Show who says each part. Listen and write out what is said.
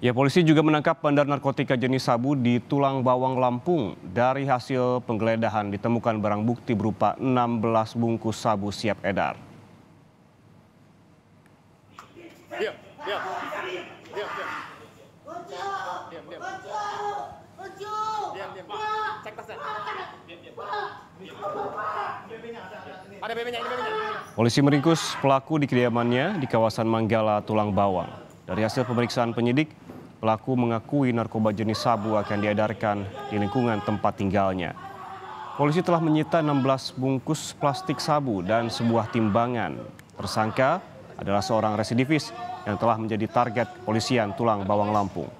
Speaker 1: Ya, polisi juga menangkap bandar narkotika jenis sabu di Tulang Bawang Lampung. Dari hasil penggeledahan ditemukan barang bukti berupa 16 bungkus sabu siap edar.
Speaker 2: Diam, diam. Diam, diam. Diam, diam. Diam, diam. Cek tasnya. Ada BB-nya, ini BB-nya.
Speaker 1: Polisi meringkus pelaku di kediamannya di kawasan Manggala, Tulang Bawang. Dari hasil pemeriksaan penyidik, pelaku mengakui narkoba jenis sabu akan diedarkan di lingkungan tempat tinggalnya. Polisi telah menyita 16 bungkus plastik sabu dan sebuah timbangan. Tersangka adalah seorang residivis yang telah menjadi target polisian Tulang Bawang Lampung.